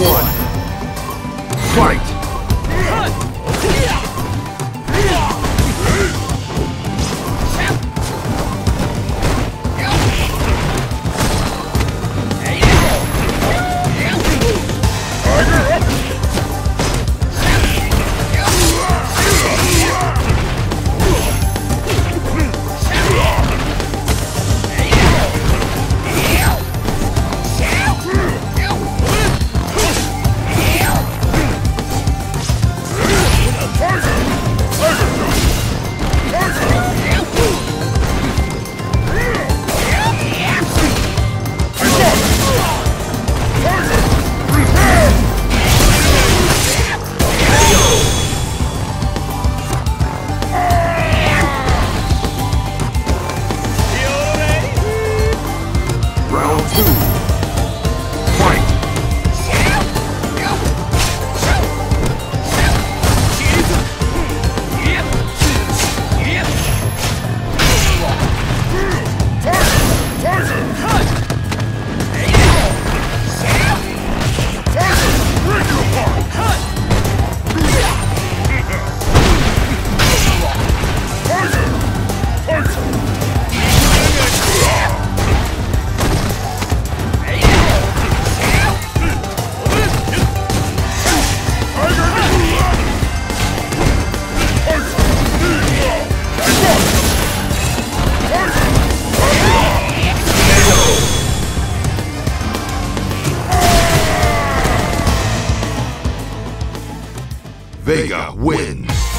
one. Fight! Vega wins.